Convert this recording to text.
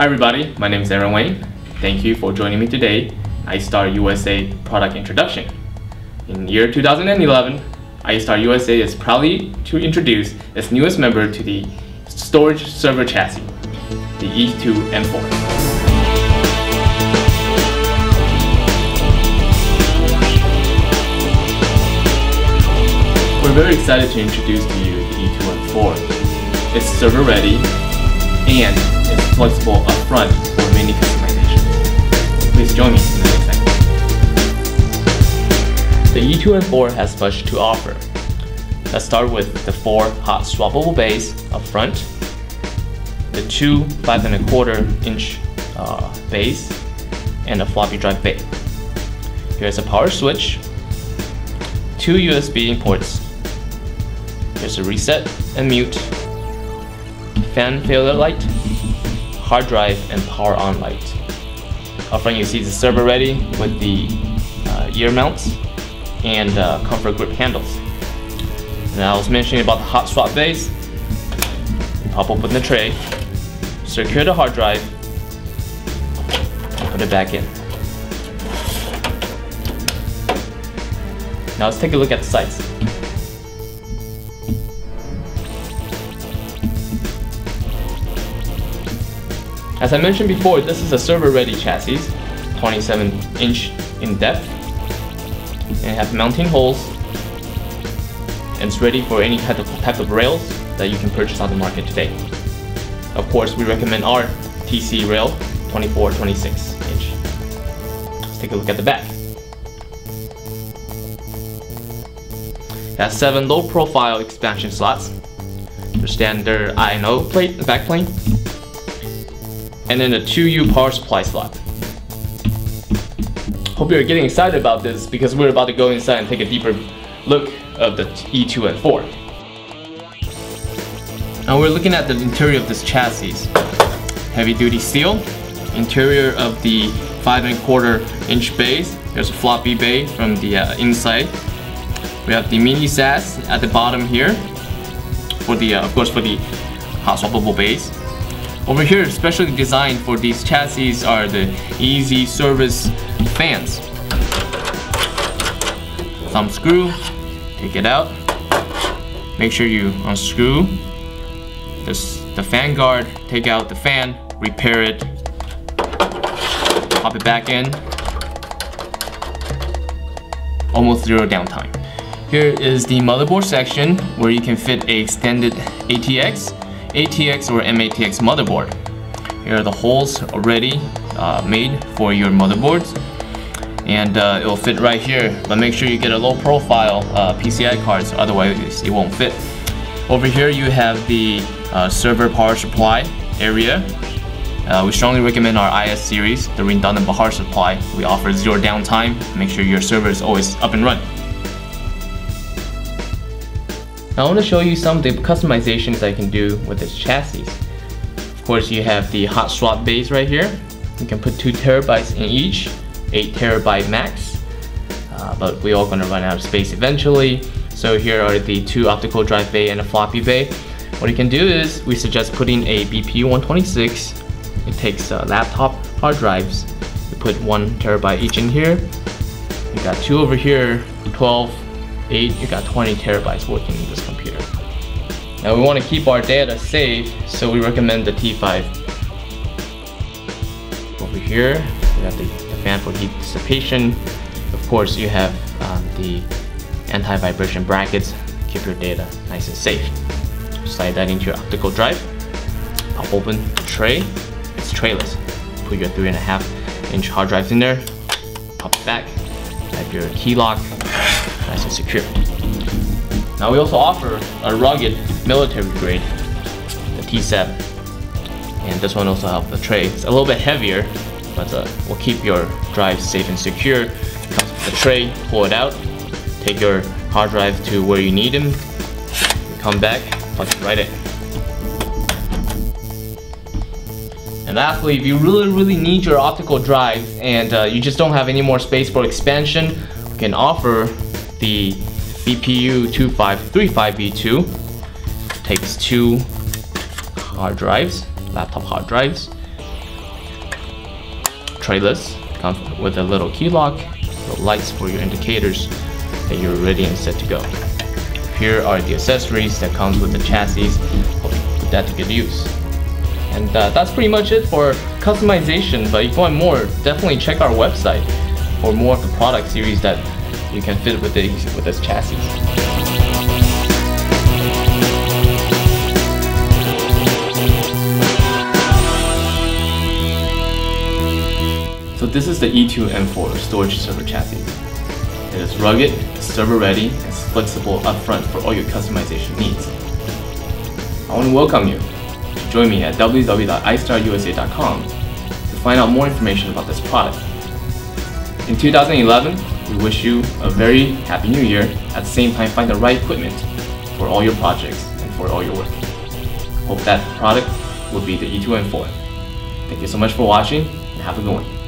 Hi everybody, my name is Aaron Wayne. Thank you for joining me today. iStar USA product introduction. In year 2011, iStar USA is proudly to introduce its newest member to the storage server chassis, the E2M4. We're very excited to introduce to you the E2M4. It's server ready and flexible up front for many customizations. Please join me in the next segment. The E2M4 has much to offer. Let's start with the four hot swappable bays up front, the two five and a quarter inch uh, bays, and a floppy drive bay. Here's a power switch, two USB ports. Here's a reset and mute, fan failure light, hard drive, and power on light. Up front you see the server ready with the uh, ear mounts and uh, comfort grip handles. Now I was mentioning about the hot swap bays. You pop open the tray, secure the hard drive, put it back in. Now let's take a look at the sides. As I mentioned before, this is a server-ready chassis, 27 inch in depth, and has mounting holes, and it's ready for any type of, type of rails that you can purchase on the market today. Of course, we recommend our TC rail, 24, 26 inch. Let's take a look at the back. It has seven low-profile expansion slots, your standard I/O plate, backplane, and then a 2U power supply slot. Hope you're getting excited about this because we're about to go inside and take a deeper look of the E2M4. Now we're looking at the interior of this chassis. Heavy duty steel, interior of the 5 and quarter inch bays. There's a floppy bay from the uh, inside. We have the mini SAS at the bottom here for the, uh, of course, for the hot swappable bays. Over here, specially designed for these chassis are the easy service fans. Thumb screw, take it out. Make sure you unscrew this, the fan guard, take out the fan, repair it, pop it back in. Almost zero downtime. Here is the motherboard section where you can fit a extended ATX ATX or MATX motherboard. Here are the holes already uh, made for your motherboards and uh, it will fit right here but make sure you get a low profile uh, PCI cards otherwise it won't fit. Over here you have the uh, server power supply area. Uh, we strongly recommend our IS series, the redundant power supply. We offer zero downtime, make sure your server is always up and running. I want to show you some of the customizations I can do with this chassis. Of course you have the hot swap bays right here. You can put 2 terabytes in each, 8 terabyte max. Uh, but we're all going to run out of space eventually. So here are the two optical drive bay and a floppy bay. What you can do is we suggest putting a BPU 126. It takes uh, laptop hard drives. you put 1 terabyte each in here. You got two over here, 12 8, you got 20 terabytes working in this. Now we want to keep our data safe, so we recommend the T5. Over here, we have the, the fan for heat dissipation. Of course, you have um, the anti-vibration brackets, keep your data nice and safe. Slide that into your optical drive, pop open the tray, it's trayless. Put your three and a half inch hard drive in there, pop it back, have your key lock, nice and secure. Now we also offer a rugged military grade, the T7. And this one also has the tray. It's a little bit heavier, but uh, will keep your drive safe and secure. Comes with the tray, pull it out, take your hard drive to where you need them, come back, plug it right in. And lastly, if you really, really need your optical drive and uh, you just don't have any more space for expansion, we can offer the BPU 2535B2 takes two hard drives, laptop hard drives. trayless, comes with a little key lock, the lights for your indicators that you're ready and set to go. Here are the accessories that comes with the chassis. Hope you put that to good use. And uh, that's pretty much it for customization, but if you want more, definitely check our website for more of the product series that you can fit with, the, with this chassis. So this is the E2M4 storage server chassis. It is rugged, server ready, and flexible upfront for all your customization needs. I want to welcome you join me at www.istarusa.com to find out more information about this product. In 2011, we wish you a very happy new year. At the same time, find the right equipment for all your projects and for all your work. Hope that product will be the E2M4. Thank you so much for watching and have a good one.